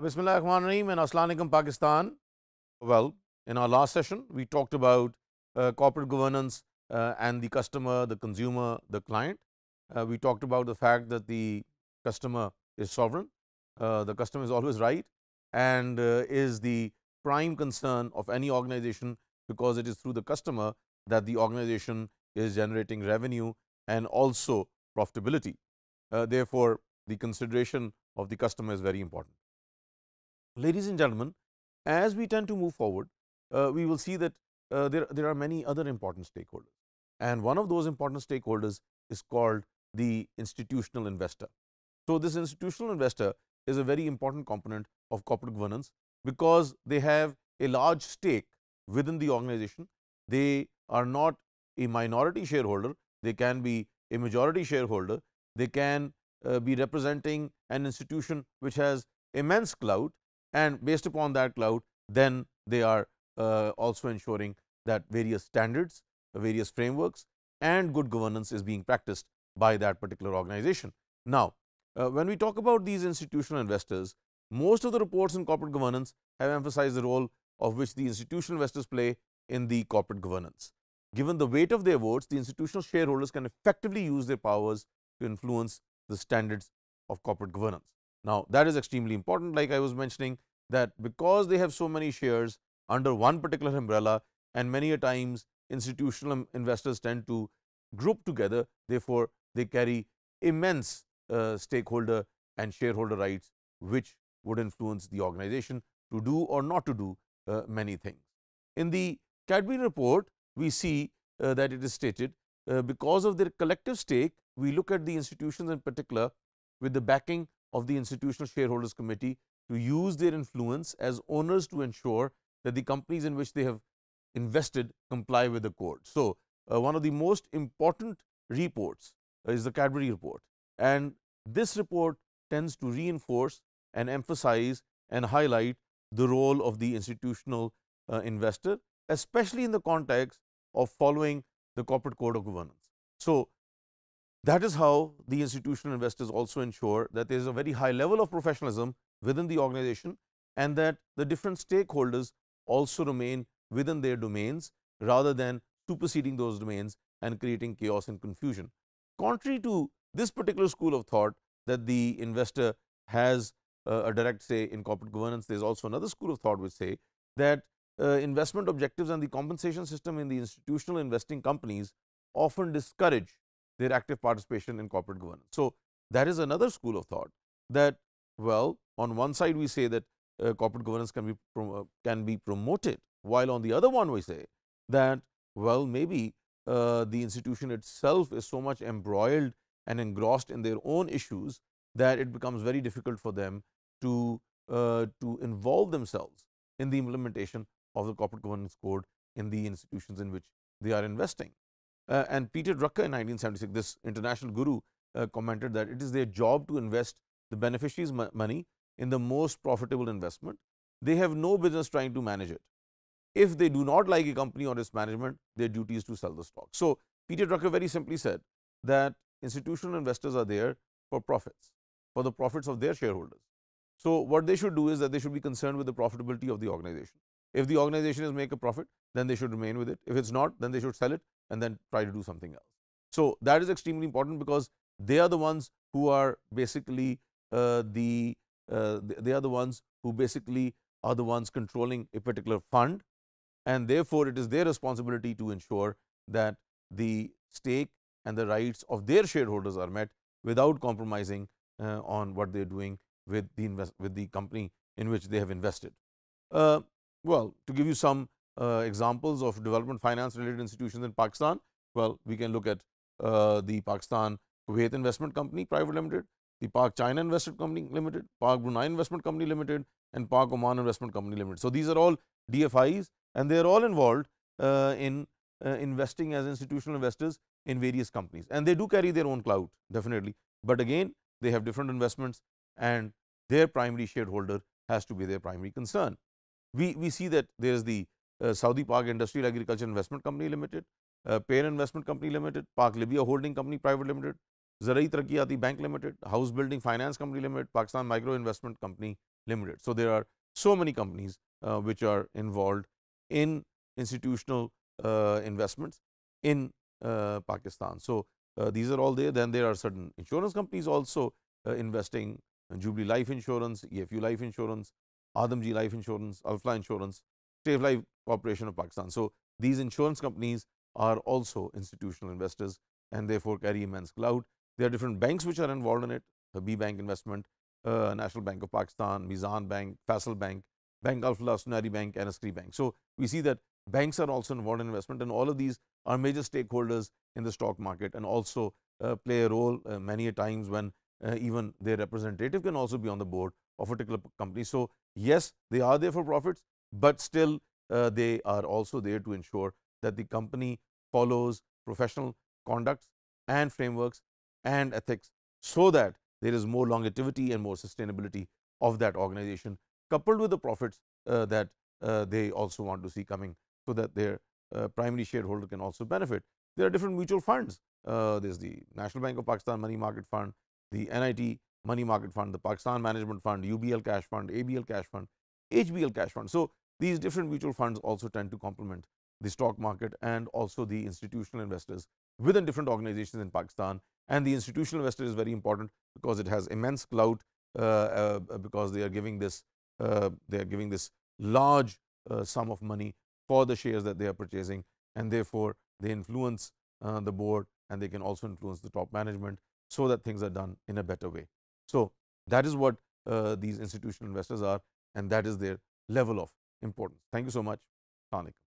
Bismillah ar-Rahman and Pakistan. Well, in our last session, we talked about uh, corporate governance uh, and the customer, the consumer, the client. Uh, we talked about the fact that the customer is sovereign, uh, the customer is always right and uh, is the prime concern of any organization because it is through the customer that the organization is generating revenue and also profitability. Uh, therefore, the consideration of the customer is very important. Ladies and gentlemen, as we tend to move forward, uh, we will see that uh, there, there are many other important stakeholders. And one of those important stakeholders is called the institutional investor. So, this institutional investor is a very important component of corporate governance because they have a large stake within the organization. They are not a minority shareholder, they can be a majority shareholder, they can uh, be representing an institution which has immense clout and based upon that cloud then they are uh, also ensuring that various standards, various frameworks and good governance is being practiced by that particular organization. Now, uh, when we talk about these institutional investors, most of the reports in corporate governance have emphasized the role of which the institutional investors play in the corporate governance. Given the weight of their votes, the institutional shareholders can effectively use their powers to influence the standards of corporate governance. Now, that is extremely important like I was mentioning that because they have so many shares under one particular umbrella and many a times institutional investors tend to group together therefore, they carry immense uh, stakeholder and shareholder rights which would influence the organization to do or not to do uh, many things. In the Cadbury report, we see uh, that it is stated uh, because of their collective stake, we look at the institutions in particular with the backing of the institutional shareholders committee to use their influence as owners to ensure that the companies in which they have invested comply with the code. So, uh, one of the most important reports is the Cadbury report and this report tends to reinforce and emphasize and highlight the role of the institutional uh, investor, especially in the context of following the corporate code of governance. So, that is how the institutional investors also ensure that there is a very high level of professionalism within the organization and that the different stakeholders also remain within their domains rather than superseding those domains and creating chaos and confusion. Contrary to this particular school of thought that the investor has uh, a direct say in corporate governance. There is also another school of thought which say that uh, investment objectives and the compensation system in the institutional investing companies often discourage their active participation in corporate governance. So, that is another school of thought that well on one side we say that uh, corporate governance can be uh, can be promoted while on the other one we say that well maybe uh, the institution itself is so much embroiled and engrossed in their own issues that it becomes very difficult for them to, uh, to involve themselves in the implementation of the corporate governance code in the institutions in which they are investing. Uh, and Peter Drucker in 1976, this international guru uh, commented that it is their job to invest the beneficiaries' money in the most profitable investment. They have no business trying to manage it. If they do not like a company or its management, their duty is to sell the stock. So, Peter Drucker very simply said that institutional investors are there for profits, for the profits of their shareholders. So, what they should do is that they should be concerned with the profitability of the organization. If the organization is make a profit, then they should remain with it. If it is not, then they should sell it and then try to do something else. So, that is extremely important because they are the ones who are basically uh, the uh, they are the ones who basically are the ones controlling a particular fund and therefore, it is their responsibility to ensure that the stake and the rights of their shareholders are met without compromising uh, on what they are doing with the invest with the company in which they have invested. Uh, well, to give you some uh, examples of development finance related institutions in Pakistan, well, we can look at uh, the Pakistan Kuwait Investment Company Private Limited, the Pak China Investment Company Limited, Pak Brunei Investment Company Limited and Pak Oman Investment Company Limited. So, these are all DFIs and they are all involved uh, in uh, investing as institutional investors in various companies and they do carry their own clout definitely, but again they have different investments and their primary shareholder has to be their primary concern. We, we see that there is the uh, Saudi Pak Industrial Agriculture Investment Company Limited, uh, Pair Investment Company Limited, Pak Libya Holding Company Private Limited, Zarai Taraqiati Bank Limited, House Building Finance Company Limited, Pakistan Micro Investment Company Limited. So, there are so many companies uh, which are involved in institutional uh, investments in uh, Pakistan. So, uh, these are all there. Then there are certain insurance companies also investing Jubilee Life Insurance, EFU Life Insurance, Adamjee Life Insurance, Alpha Insurance, State Life Corporation of Pakistan. So, these insurance companies are also institutional investors and therefore carry immense clout. There are different banks which are involved in it, B Bank Investment, uh, National Bank of Pakistan, Meezan Bank, Faysal Bank, Bank Alfalah Soneri Bank and Bank. So, we see that banks are also involved in investment and all of these are major stakeholders in the stock market and also uh, play a role uh, many a times when uh, even their representative can also be on the board of a particular company. So, yes they are there for profits, but still uh, they are also there to ensure that the company follows professional conducts and frameworks and ethics so that there is more longevity and more sustainability of that organization coupled with the profits uh, that uh, they also want to see coming so that their uh, primary shareholder can also benefit. There are different mutual funds. Uh, there is the National Bank of Pakistan Money Market Fund, the NIT Money Market Fund, the Pakistan Management Fund, UBL Cash Fund, ABL Cash Fund, HBL Cash Fund. So, these different mutual funds also tend to complement the stock market and also the institutional investors within different organizations in Pakistan. And the institutional investor is very important because it has immense clout uh, uh, because they are giving this uh, they are giving this large uh, sum of money for the shares that they are purchasing and therefore, they influence uh, the board and they can also influence the top management so that things are done in a better way. So, that is what uh, these institutional investors are and that is their level of importance. Thank you so much. Assalamu